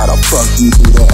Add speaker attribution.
Speaker 1: How the fuck you do that?